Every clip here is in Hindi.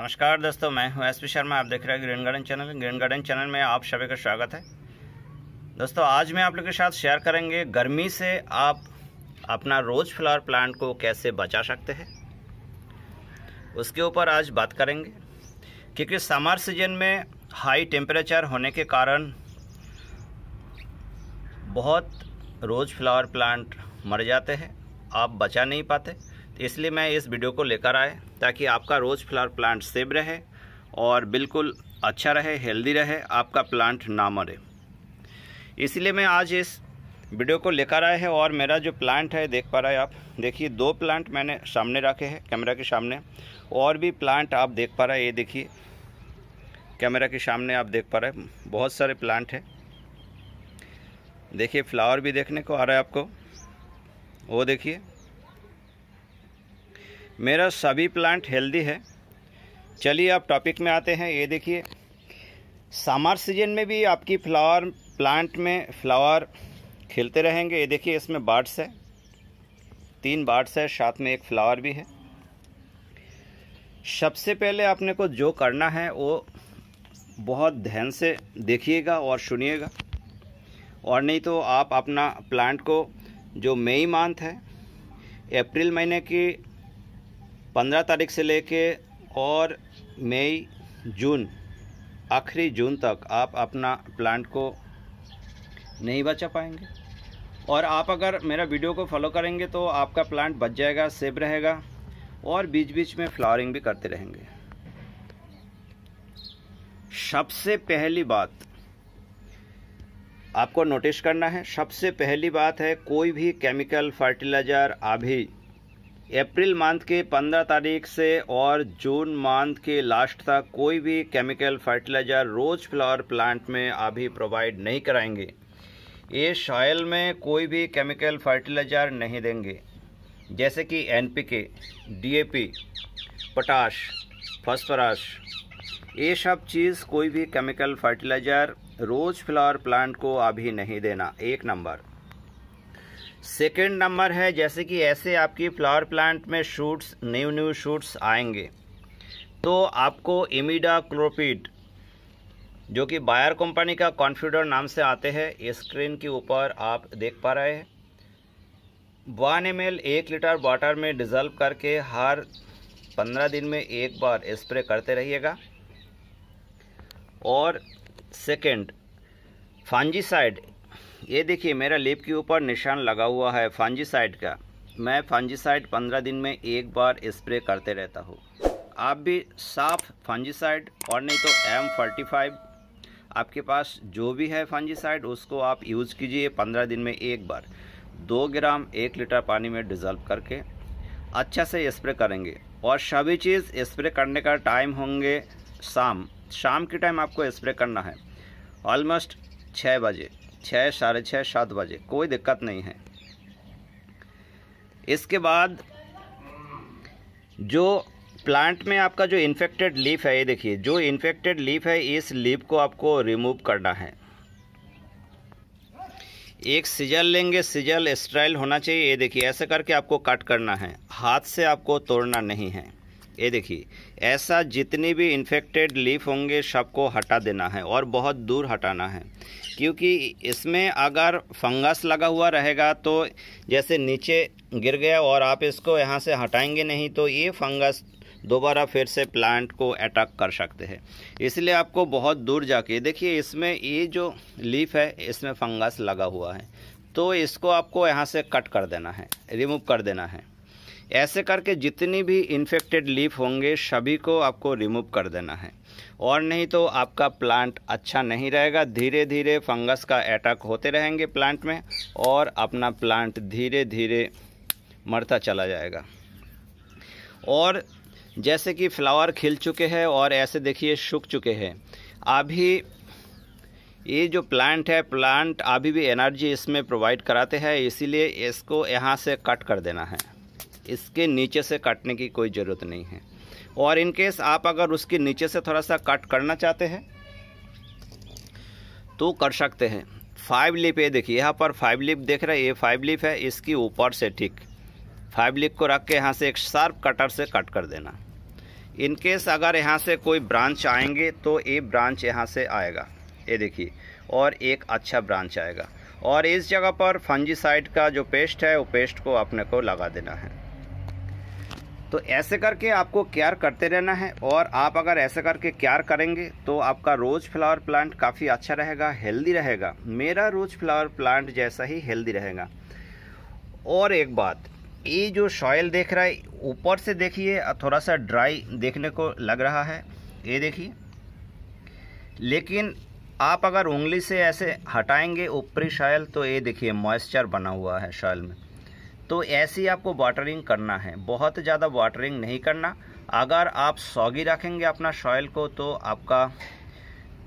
नमस्कार दोस्तों, मैं हूँ एस पी शर्मा, आप देख रहे हैं green garden channel. Green garden channel में आप सभी का स्वागत है। दोस्तों, आज मैं आप लोग के साथ शेयर करेंगे गर्मी से आप अपना रोज फ्लावर प्लांट को कैसे बचा सकते हैं। उसके ऊपर आज बात करेंगे, क्योंकि समर सीज़न में हाई टेम्परेचर होने के कारण बहुत रोज फ्लावर प्लांट मर जाते हैं, आप बचा नहीं पाते। इसलिए मैं इस वीडियो को लेकर आए ताकि आपका रोज़ फ्लावर प्लांट सेव रहे और बिल्कुल अच्छा रहे, हेल्दी रहे, आपका प्लांट ना मरे। इसलिए मैं आज इस वीडियो को लेकर आए हैं और मेरा जो प्लांट है, देख पा रहे हैं आप, देखिए दो प्लांट मैंने सामने रखे हैं, कैमरा के सामने, और भी प्लांट आप देख पा रहे हैं, ये देखिए, कैमरा के सामने आप देख पा रहे हैं, बहुत सारे प्लांट हैं। देखिए, फ्लावर भी देखने को आ रहा है आपको, वो देखिए मेरा सभी प्लांट हेल्दी है। चलिए आप टॉपिक में आते हैं, ये देखिए। समर सीज़न में भी आपकी फ्लावर प्लांट में फ्लावर खिलते रहेंगे। ये देखिए, इसमें बार्ड्स है। तीन बार्ड्स है, साथ में एक फ्लावर भी है। सबसे पहले आपने को जो करना है, वो बहुत ध्यान से देखिएगा और सुनिएगा। और नहीं तो आप अपना प्लांट को जो मई मंथ है, अप्रैल महीने की पंद्रह तारीख से लेके और मई, जून, आखिरी जून तक आप अपना प्लांट को नहीं बचा पाएँगे। और आप अगर मेरा वीडियो को फॉलो करेंगे तो आपका प्लांट बच जाएगा सेव रहेगा और बीच बीच में फ्लावरिंग भी करते रहेंगे। सबसे पहली बात, आपको नोटिस करना है, सबसे पहली बात है कोई भी केमिकल फर्टिलाइज़र अभी अप्रैल मंथ के 15 तारीख से और जून मंथ के लास्ट तक कोई भी chemical fertiliser rose flower plant में अभी प्रोवाइड नहीं कराएँगे। ये सॉयल में कोई भी केमिकल फर्टिलाइज़र नहीं देंगे। जैसे कि एनपीके, डीएपी, पोटाश फास्फोरस ये सब चीज़ कोई भी chemical fertiliser rose flower plant को अभी नहीं देना। एक नंबर। सेकेंड नंबर है, जैसे कि ऐसे आपकी फ्लावर प्लांट में शूट्स न्यू न्यू शूट्स आएँगे। तो आपको इमीडा क्लोपिड जो कि बायर कंपनी का कॉन्फिडर नाम से आते हैं स्क्रीन के ऊपर आप देख पा रहे हैं। वन एम एल एक लीटर वाटर में डिजल्व करके हर पंद्रह दिन में एक बार स्प्रे करते रहिएगा। और सेकेंड फांजीसाइड ये देखिए, मेरा लिप के ऊपर निशान लगा हुआ है फांजीसाइड का। मैं फांजीसाइड पंद्रह दिन में एक बार स्प्रे करते रहता हूँ। आप भी साफ़ फांजीसाइड और नहीं तो एम फोर्टी फाइव आपके पास जो भी है फांजीसाइड उसको आप यूज़ कीजिए पंद्रह दिन में एक बार। दो ग्राम एक लीटर पानी में डिज़ल्व करके अच्छा से स्प्रे करेंगे। और सभी चीज़ स्प्रे करने का टाइम होंगे शाम। शाम के टाइम आपको स्प्रे करना है। ऑलमोस्ट छः बजे। छः, साढ़े छः, सात बजे। कोई दिक्कत नहीं है। इसके बाद जो प्लांट में आपका जो इन्फेक्टेड लीफ है, ये देखिए, जो इन्फेक्टेड लीफ है, इस लीफ को आपको रिमूव करना है। एक सिजल लेंगे, सिजल स्ट्राइल होना चाहिए। ये देखिए, ऐसे करके आपको कट करना है। हाथ से आपको तोड़ना नहीं है। ये देखिए, ऐसा जितनी भी इन्फेक्टेड लीफ होंगे, सबको हटा देना है और बहुत दूर हटाना है। क्योंकि इसमें अगर फंगस लगा हुआ रहेगा तो जैसे नीचे गिर गया और आप इसको यहाँ से हटाएँगे नहीं तो ये फंगस दोबारा फिर से प्लांट को अटैक कर सकते हैं। इसलिए आपको बहुत दूर जाके, देखिए, इसमें ये जो लीफ है, इसमें फंगस लगा हुआ है। तो इसको आपको यहाँ से कट कर देना है रिमूव कर देना है। ऐसे करके जितनी भी इन्फेक्टेड लीफ होंगे, सभी को आपको रिमूव कर देना है। और नहीं तो आपका प्लांट अच्छा नहीं रहेगा धीरे धीरे फंगस का अटैक होते रहेंगे प्लांट में, और अपना प्लांट धीरे धीरे मरता चला जाएगा। और जैसे कि फ्लावर खिल चुके हैं और ऐसे देखिए सूख चुके हैं। अभी ये जो प्लांट है प्लांट अभी भी एनर्जी इसमें प्रोवाइड कराते हैं, इसीलिए इसको यहाँ से कट कर देना है। इसके नीचे से काटने की कोई ज़रूरत नहीं है। और इन केस आप अगर उसके नीचे से थोड़ा सा कट करना चाहते हैं तो कर सकते हैं। फाइव लिप, ये देखिए, यहाँ पर फाइव लिप देख रहे हैं, ये फाइव लिप है, इसकी ऊपर से ठीक। फाइव लिप को रख के यहाँ से एक शार्प कटर से कट कर देना। इनकेस अगर यहाँ से कोई ब्रांच आएँगे तो ये ब्रांच यहाँ से आएगा। ये देखिए, और एक अच्छा ब्रांच आएगा। और इस जगह पर फंजीसाइड का जो पेस्ट है, वो पेस्ट को अपने को लगा देना है। तो ऐसे करके आपको केयर करते रहना है और आप अगर ऐसे करके केयर करेंगे तो आपका रोज़ फ्लावर प्लांट काफ़ी अच्छा रहेगा, हेल्दी रहेगा। मेरा रोज़ फ्लावर प्लांट जैसा ही हेल्दी रहेगा। और एक बात, ये जो सॉयल देख रहा है, ऊपर से देखिए, थोड़ा सा ड्राई देखने को लग रहा है। ये देखिए। लेकिन आप अगर उंगली से ऐसे हटाएँगे ऊपरी सॉयल तो ये देखिए मॉइस्चर बना हुआ है सॉयल में। तो ऐसी आपको वाटरिंग करना है। बहुत ज़्यादा वाटरिंग नहीं करना। अगर आप सौगी रखेंगे अपना सॉइल को तो आपका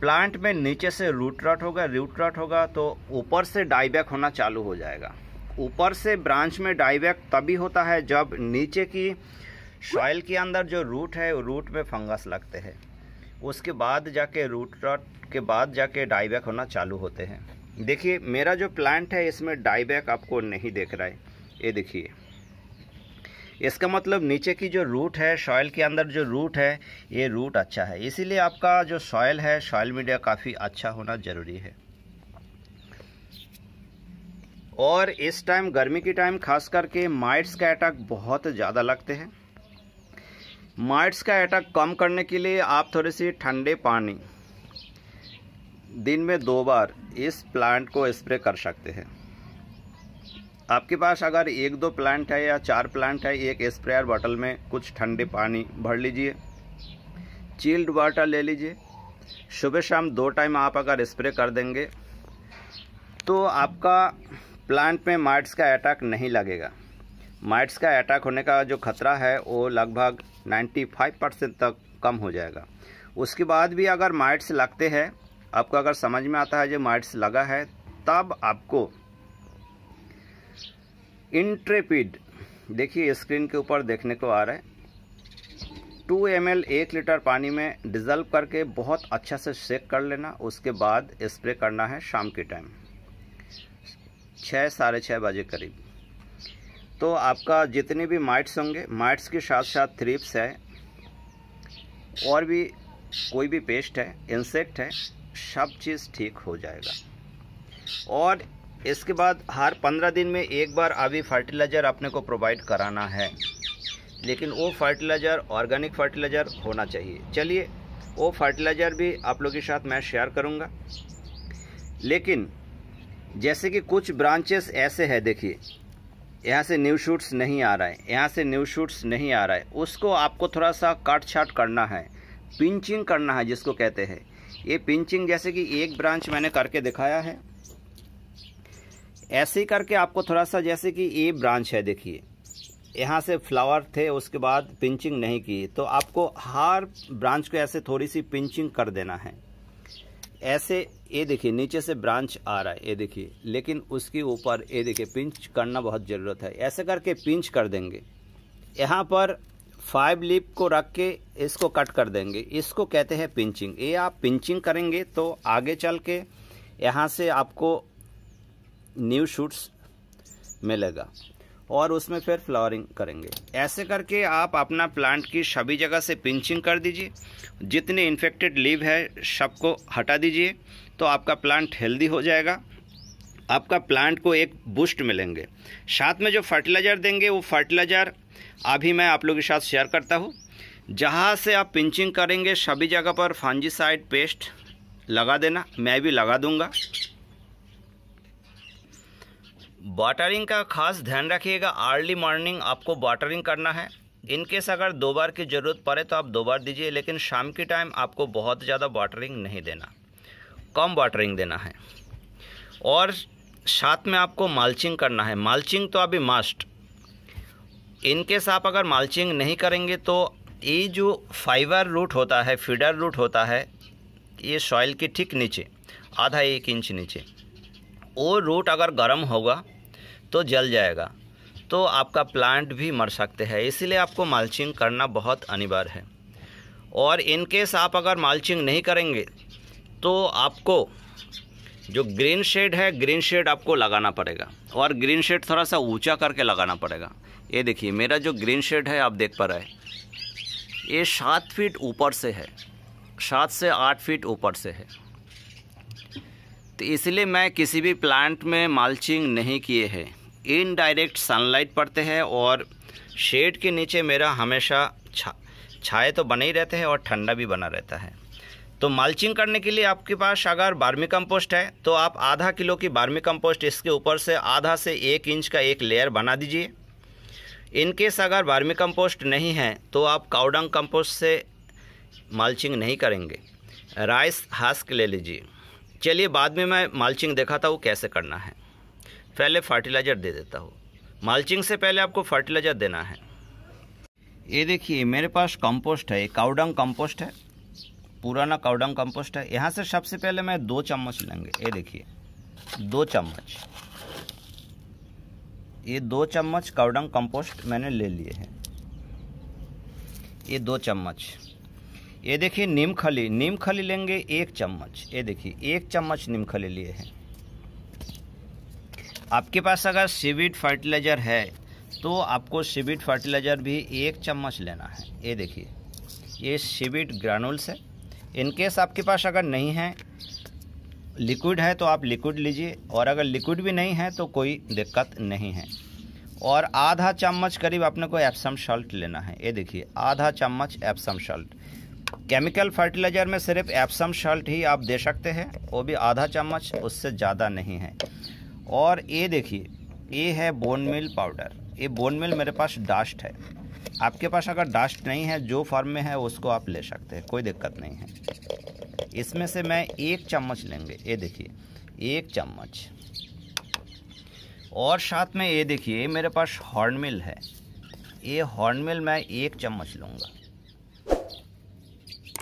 प्लांट में नीचे से रूट रॉट होगा रूट रॉट होगा तो ऊपर से डाईबैक होना चालू हो जाएगा। ऊपर से ब्रांच में डाईबैक तभी होता है जब नीचे की सॉइल के अंदर जो रूट है रूट में फंगस लगते हैं। उसके बाद जाके रूट रॉट के बाद जाके डाईबैक होना चालू होते हैं। देखिए, मेरा जो प्लांट है, इसमें डाईबैक आपको नहीं देख रहा है। ये देखिए। इसका मतलब नीचे की जो रूट है सॉयल के अंदर जो रूट है, ये रूट अच्छा है। इसीलिए आपका जो सॉयल है सॉयल मीडिया काफ़ी अच्छा होना ज़रूरी है। और इस टाइम गर्मी के टाइम खास करके माइट्स का अटैक बहुत ज़्यादा लगते हैं। माइट्स का अटैक कम करने के लिए आप थोड़े सी ठंडे पानी दिन में दो बार इस प्लांट को स्प्रे कर सकते हैं। आपके पास अगर एक दो प्लांट है या चार प्लांट है, एक स्प्रेयर बॉटल में कुछ ठंडे पानी भर लीजिए। चिल्ड वाटर ले लीजिए। सुबह शाम दो टाइम आप अगर स्प्रे कर देंगे तो आपका प्लांट में माइट्स का अटैक नहीं लगेगा। माइट्स का अटैक होने का जो खतरा है, वो लगभग 95 परसेंट तक कम हो जाएगा। उसके बाद भी अगर माइट्स लगते हैं, आपको अगर समझ में आता है जो माइट्स लगा है, तब आपको इंट्रेपिड देखिए स्क्रीन के ऊपर देखने को आ रहा है। टू एम एल एक लीटर पानी में डिजल्व करके बहुत अच्छा से सेक कर लेना। उसके बाद स्प्रे करना है शाम के टाइम छः साढ़े छः बजे करीब। तो आपका जितने भी माइट्स होंगे माइट्स के साथ साथ थ्रिप्स है। और भी कोई भी पेस्ट है इंसेक्ट है, सब चीज़ ठीक हो जाएगा। और इसके बाद हर पंद्रह दिन में एक बार अभी फर्टिलाइज़र अपने को प्रोवाइड कराना है। लेकिन वो फर्टिलाइज़र ऑर्गेनिक फर्टिलाइज़र होना चाहिए। चलिए, वो फर्टिलाइज़र भी आप लोगों के साथ मैं शेयर करूँगा। लेकिन जैसे कि कुछ ब्रांचेस ऐसे हैं, देखिए, यहाँ से न्यू शूट्स नहीं आ रहा है, यहाँ से न्यू शूट्स नहीं आ रहा है। उसको आपको थोड़ा सा काट छाट करना है पिंचिंग करना है जिसको कहते हैं। ये पिंचिंग जैसे कि एक ब्रांच मैंने करके दिखाया है। ऐसे करके आपको थोड़ा सा जैसे कि ये ब्रांच है, देखिए। यहाँ से फ्लावर थे, उसके बाद पिंचिंग नहीं की। तो आपको हर ब्रांच को ऐसे थोड़ी सी पिंचिंग कर देना है। ऐसे, ये देखिए, नीचे से ब्रांच आ रहा है, ये देखिए। लेकिन उसके ऊपर, ये देखिए पिंच करना बहुत ज़रूरत है। ऐसे करके पिंच कर देंगे। यहाँ पर फाइव लिप को रख के इसको कट कर देंगे। इसको कहते हैं पिंचिंग ये आप पिंचिंग करेंगे तो आगे चल के यहाँ से आपको न्यू शूट्स मिलेगा और उसमें फिर फ्लावरिंग करेंगे। ऐसे करके आप अपना प्लांट की सभी जगह से पिंचिंग कर दीजिए। जितने इन्फेक्टेड लीव है, सबको हटा दीजिए तो आपका प्लांट हेल्दी हो जाएगा। आपका प्लांट को एक बूस्ट मिलेंगे। साथ में जो फर्टिलाइज़र देंगे, वो फर्टिलाइज़र अभी मैं आप लोगों के साथ शेयर करता हूँ। जहाँ से आप पिंचिंग करेंगे, सभी जगह पर फांजीसाइड पेस्ट लगा देना। मैं भी लगा दूँगा। वाटरिंग का खास ध्यान रखिएगा अर्ली मॉर्निंग आपको वाटरिंग करना है। इनकेस अगर दो बार की ज़रूरत पड़े तो आप दो बार दीजिए, लेकिन शाम के टाइम आपको बहुत ज़्यादा वाटरिंग नहीं देना। कम वाटरिंग देना है। और साथ में आपको माल्चिंग करना है। माल्चिंग तो अभी मस्ट इनकेस आप अगर माल्चिंग नहीं करेंगे तो ये जो फाइबर रूट होता है फीडर रूट होता है, ये सॉइल के ठीक नीचे, आधा एक इंच नीचे, वो रूट अगर गर्म होगा तो जल जाएगा। तो आपका प्लांट भी मर सकते हैं। इसीलिए आपको माल्चिंग करना बहुत अनिवार्य है। और इन केस आप अगर माल्चिंग नहीं करेंगे तो आपको जो ग्रीन शेड है ग्रीन शेड आपको लगाना पड़ेगा। और ग्रीन शेड थोड़ा सा ऊँचा करके लगाना पड़ेगा। ये देखिए, मेरा जो ग्रीन शेड है, आप देख पा रहे हैं। ये सात फीट ऊपर से है। सात से आठ फीट ऊपर से है। तो इसलिए मैं किसी भी प्लांट में माल्चिंग नहीं किए हैं। इनडायरेक्ट सनलाइट पड़ते हैं और शेड के नीचे मेरा हमेशा छा, छाए तो बने ही रहते हैं और ठंडा भी बना रहता है। तो माल्चिंग करने के लिए आपके पास अगर बार्मी कंपोस्ट है तो आप आधा किलो की बार्मी कंपोस्ट इसके ऊपर से आधा से एक इंच का एक लेयर बना दीजिए। इनकेस अगर बार्मी कंपोस्ट नहीं है तो आप काउडंग कंपोस्ट से माल्चिंग नहीं करेंगे। राइस हस्क ले लीजिए। चलिए बाद में मैं माल्चिंग दिखाता हूँ कैसे करना है। पहले फर्टिलाइज़र दे देता हूँ। माल्चिंग से पहले आपको फर्टिलाइज़र देना है। ये देखिए, मेरे पास कंपोस्ट है काउडंग कंपोस्ट है, पुराना काउडंग कंपोस्ट है। यहाँ से सबसे पहले मैं दो चम्मच लेंगे। ये देखिए, दो चम्मच। ये दो चम्मच काउडंग कंपोस्ट मैंने ले लिए हैं। ये दो चम्मच। ये देखिए, नीम खली नीम खली लेंगे एक चम्मच। ये देखिए, एक चम्मच नीम खली लिए हैं। आपके पास अगर सीविड फर्टिलाइज़र है तो आपको सीविड फर्टिलाइज़र भी एक चम्मच लेना है। ये देखिए, ये सीविड ग्रानुल्स है। इनकेस आपके पास अगर नहीं है लिक्विड है तो आप लिक्विड लीजिए। और अगर लिक्विड भी नहीं है तो कोई दिक्कत नहीं है। और आधा चम्मच करीब अपने को एप्सम सॉल्ट लेना है। ये देखिए, आधा चम्मच एप्सम सॉल्ट केमिकल फर्टिलाइज़र में सिर्फ़ एप्सम सॉल्ट ही आप दे सकते हैं, वो भी आधा चम्मच, उससे ज़्यादा नहीं है। और ये देखिए ये है बोन मिल पाउडर ये बोन मिल मेरे पास डास्ट है. आपके पास अगर डास्ट नहीं है, जो फॉर्म में है, उसको आप ले सकते हैं. कोई दिक्कत नहीं है. इसमें से मैं एक चम्मच लेंगे. ये देखिए, एक चम्मच. और साथ में ये देखिए मेरे पास हॉर्न मिल है. ये हॉर्न मिल मैं एक चम्मच लूँगा.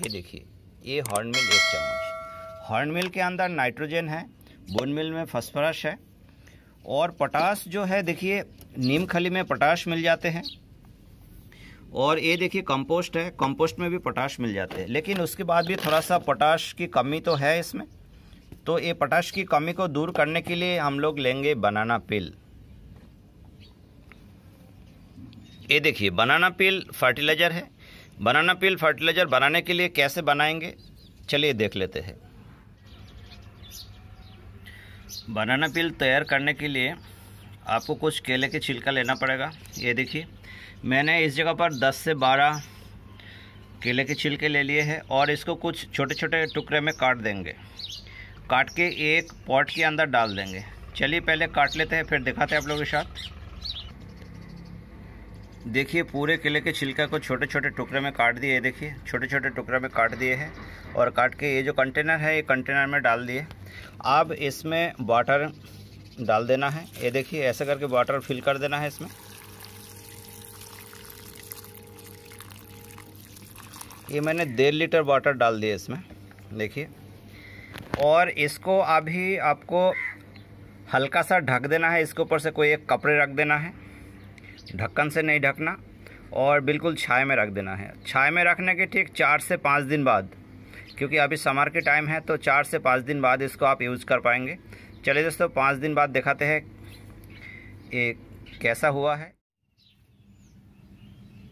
ये देखिए ये हॉर्न मिल एक चम्मच. हॉर्न मिल के अंदर नाइट्रोजन है. बोन मिल में फॉस्फोरस है. और पोटास जो है, देखिए, नीम खली में पोटाश मिल जाते हैं। और ये देखिए, कंपोस्ट है, कंपोस्ट में भी पोटाश मिल जाते हैं। लेकिन उसके बाद भी थोड़ा सा पोटाश की कमी तो है इसमें। तो ये पोटाश की कमी को दूर करने के लिए हम लोग लेंगे बनाना पिल। ये देखिए, बनाना पिल फर्टिलाइज़र है। बनाना पिल फर्टिलाइज़र बनाने के लिए कैसे बनाएँगे? चलिए देख लेते हैं। बनाना पील तैयार करने के लिए आपको कुछ केले के छिलका लेना पड़ेगा। ये देखिए, मैंने इस जगह पर 10 से 12 केले के छिलके ले लिए हैं और इसको कुछ छोटे छोटे टुकड़े में काट देंगे। काट के एक पॉट के अंदर डाल देंगे। चलिए पहले काट लेते हैं, फिर दिखाते हैं आप लोगों के साथ। देखिए, पूरे केले के छिलका को छोटे छोटे टुकड़े में काट दिए। देखिए छोटे छोटे टुकड़े में काट दिए हैं और काट के ये जो कंटेनर है, ये कंटेनर में डाल दिए। अब इसमें वाटर डाल देना है। ये देखिए, ऐसे करके वाटर फिल कर देना है इसमें। ये मैंने डेढ़ लीटर वाटर डाल दिया इसमें, देखिए। और इसको अभी आपको हल्का सा ढक देना है। इसके ऊपर से कोई एक कपड़े रख देना है। ढक्कन से नहीं ढकना और बिल्कुल छाए में रख देना है। छाए में रखने के ठीक चार से पाँच दिन बाद, क्योंकि अभी समर के टाइम है तो चार से पाँच दिन बाद इसको आप यूज़ कर पाएँगे। चलिए दोस्तों, पाँच दिन बाद दिखाते हैं ये कैसा हुआ है।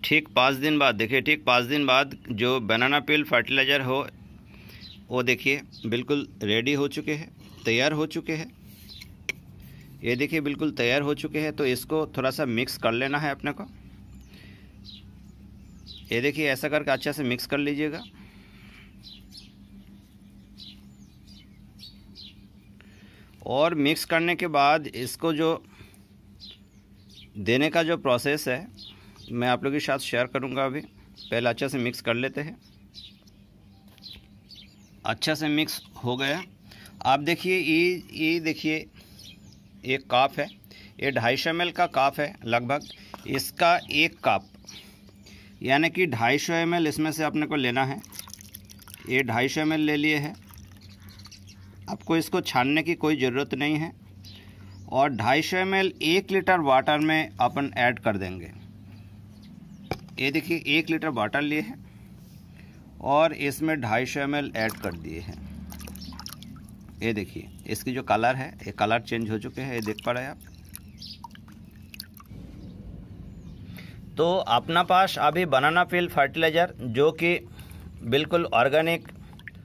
ठीक पाँच दिन बाद, देखिए, ठीक पाँच दिन बाद जो बनाना पिल फर्टिलाइज़र हो, वो देखिए, बिल्कुल रेडी हो चुके हैं, तैयार हो चुके हैं। ये देखिए, बिल्कुल तैयार हो चुके हैं तो इसको थोड़ा सा मिक्स कर लेना है अपने को। ये देखिए, ऐसा करके अच्छा से मिक्स कर लीजिएगा। और मिक्स करने के बाद इसको जो देने का जो प्रोसेस है, मैं आप लोगों के साथ शेयर करूँगा अभी। पहले अच्छा से मिक्स कर लेते हैं। अच्छा से मिक्स हो गया। आप देखिए, ये ये देखिए एक काप है, ये ढाई सौ एम का काप है लगभग। इसका एक काप, यानी कि ढाई सौ एम इसमें से अपने को लेना है। ये ढाई सौ एम ले लिए है। आपको इसको छानने की कोई ज़रूरत नहीं है। और ढाई सौ एम एक लीटर वाटर में अपन ऐड कर देंगे। ये देखिए, एक लीटर वाटर लिए हैं और इसमें ढाई सौ एम ऐड कर दिए हैं। ये देखिए इसकी जो कलर है, ये कलर चेंज हो चुके हैं, ये देख पा रहे हैं आप। तो अपना पास अभी बनाना फील फर्टिलाइज़र जो कि बिल्कुल ऑर्गेनिक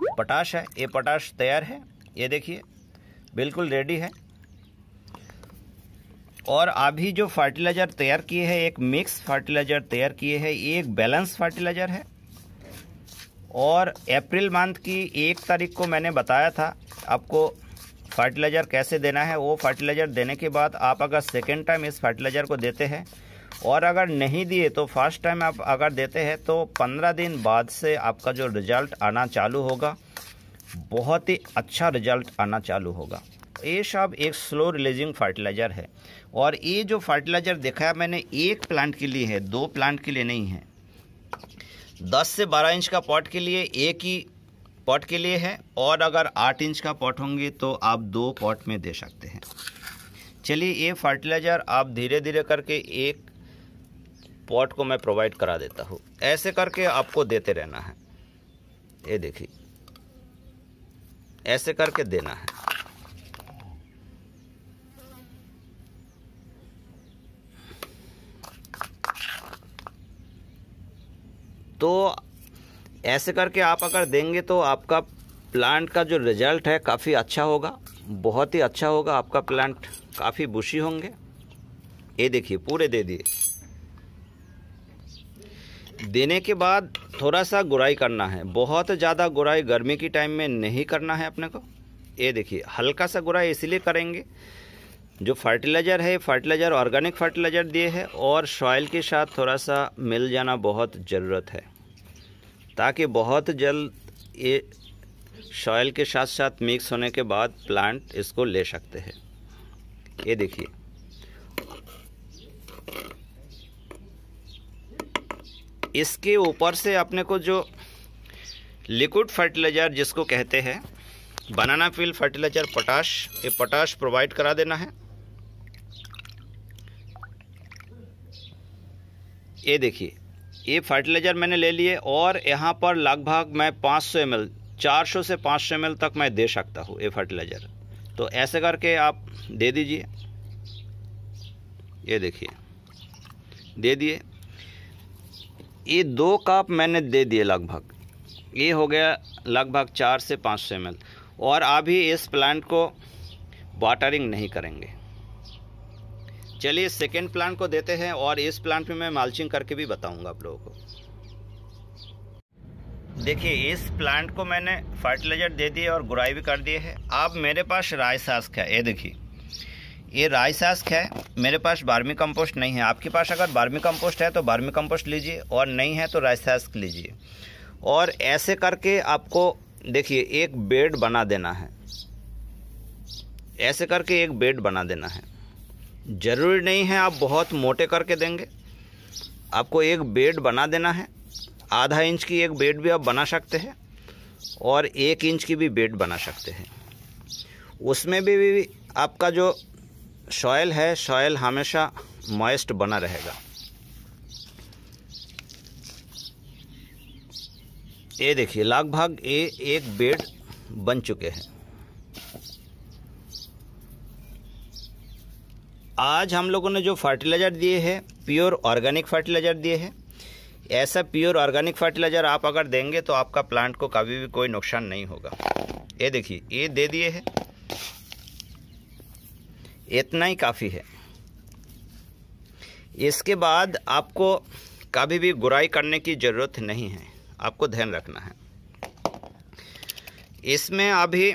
पोटाश है, ये पोटाश तैयार है, ये देखिए, बिल्कुल रेडी है। और अभी जो फर्टिलाइज़र तैयार किए हैं, एक मिक्स फर्टिलाइज़र तैयार किए हैं, ये एक बैलेंस फर्टिलाइज़र है। और अप्रैल मंथ की एक तारीख को मैंने बताया था, आपको फर्टिलाइज़र कैसे देना है, वो फर्टिलाइज़र देने के बाद आप अगर सेकेंड टाइम इस फर्टिलाइज़र को देते हैं, और अगर नहीं दिए तो फ़र्स्ट टाइम आप अगर देते हैं तो पंद्रह दिन बाद से आपका जो रिज़ल्ट आना चालू होगा। बहुत ही अच्छा रिज़ल्ट आना चालू होगा। ये सब एक स्लो रिलीजिंग फर्टिलाइज़र है। और ये जो फर्टिलाइज़र देखा है, मैंने एक प्लांट के लिए है, दो प्लांट के लिए नहीं है। दस से बारह इंच का पॉट के लिए एक ही पॉट के लिए है, और अगर आठ इंच का पॉट होंगे तो आप दो पॉट में दे सकते हैं। चलिए, ये फर्टिलाइज़र आप धीरे धीरे करके एक पॉट को मैं प्रोवाइड करा देता हूँ। ऐसे करके आपको देते रहना है। ये देखिए, ऐसे करके देना है। तो ऐसे करके आप अगर देंगे तो आपका प्लांट का जो रिज़ल्ट है काफ़ी अच्छा होगा, बहुत ही अच्छा होगा, आपका प्लांट काफ़ी बुशी होंगे। ये देखिए, पूरे दे दिए। देने के बाद थोड़ा सा गुराई करना है। बहुत ज़्यादा गुराई गर्मी के टाइम में नहीं करना है अपने को। ये देखिए, हल्का सा गुराई इसलिए करेंगे, जो फर्टिलाइज़र है फर्टिलाइज़र ऑर्गेनिक फर्टिलाइज़र दिए है और सॉइल के साथ थोड़ा सा मिल जाना बहुत ज़रूरत है। ताकि बहुत जल्द ये सॉइल के साथ साथ मिक्स होने के बाद प्लांट इसको ले सकते हैं। ये देखिए। इसके ऊपर से अपने को जो लिक्विड फर्टिलाइज़र जिसको कहते हैं बनाना फील फर्टिलाइज़र पोटाश ये पोटाश प्रोवाइड करा देना है। ये देखिए। ये फर्टिलाइज़र मैंने ले लिए और यहाँ पर लगभग मैं 500 सौ चार सौ से 500 सौ तक मैं दे सकता हूँ ये फर्टिलाइज़र तो ऐसे करके आप दे दीजिए। ये देखिए, दे दिए। ये दो कप मैंने दे दिए लगभग। ये हो गया लगभग चार से पाँच सौ एम और अभी इस प्लांट को वाटरिंग नहीं करेंगे। चलिए सेकेंड प्लांट को देते हैं और इस प्लांट में मैं माल्चिंग करके भी बताऊँगा आप लोगों को। देखिए, इस प्लांट को मैंने फर्टिलाइज़र दे दिए और गुराई भी कर दिए है। अब मेरे पास राय सास्क है, ये देखिए। ये राय सास्क है, मेरे पास बारहवीं कंपोस्ट नहीं है। आपके पास अगर बारहवीं कंपोस्ट है तो बारहवीं कंपोस्ट लीजिए, और नहीं है तो राय सास्क लीजिए। और ऐसे करके आपको, देखिए, एक बेड बना देना है। ऐसे करके एक बेड बना देना है। ज़रूरी नहीं है आप बहुत मोटे करके देंगे। आपको एक बेड बना देना है। आधा इंच की एक बेड भी आप बना सकते हैं और एक इंच की भी बेड बना सकते हैं। उसमें भी, भी आपका जो सॉयल है सॉयल हमेशा मॉइस्ट बना रहेगा। ये देखिए लगभग ये एक बेड बन चुके हैं। आज हम लोगों ने जो फर्टिलाइज़र दिए हैं प्योर ऑर्गेनिक फर्टिलाइज़र दिए हैं। ऐसा प्योर ऑर्गेनिक फर्टिलाइज़र आप अगर देंगे तो आपका प्लांट को कभी भी कोई नुकसान नहीं होगा। ये देखिए, ये दे दिए हैं। इतना ही काफ़ी है। इसके बाद आपको कभी भी गुराई करने की ज़रूरत नहीं है। आपको ध्यान रखना है। इसमें अभी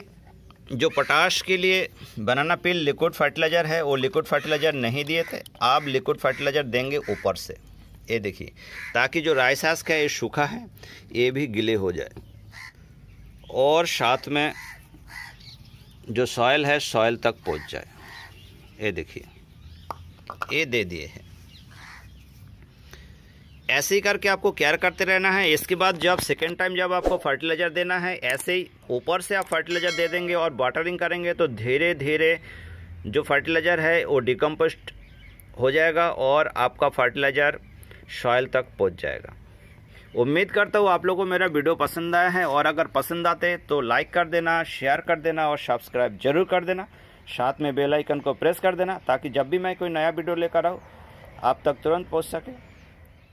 जो पोटाश के लिए बनाना पिल लिक्विड फर्टिलाइज़र है, वो लिक्विड फर्टिलाइज़र नहीं दिए थे। आप लिक्विड फर्टिलाइज़र देंगे ऊपर से। ये देखिए, ताकि जो राइसास का ये सूखा है, ये भी गिले हो जाए। और साथ में जो सॉयल है सॉयल तक पहुँच जाए। ये देखिए, ये दे दिए हैं। ऐसे ही करके आपको केयर करते रहना है। इसके बाद जब सेकेंड टाइम जब आपको फर्टिलाइज़र देना है, ऐसे ही ऊपर से आप फर्टिलाइज़र दे देंगे और वाटरिंग करेंगे तो धीरे धीरे जो फर्टिलाइज़र है, वो डिकम्पोस्ट हो जाएगा और आपका फर्टिलाइज़र सॉइल तक पहुँच जाएगा। उम्मीद करता हूँ आप लोगों को मेरा वीडियो पसंद आया है और अगर पसंद आते तो लाइक कर देना शेयर कर देना और सब्सक्राइब ज़रूर कर देना। साथ में बेल आइकन को प्रेस कर देना ताकि जब भी मैं कोई नया वीडियो लेकर आऊँ, आप तक तुरंत पहुँच सके।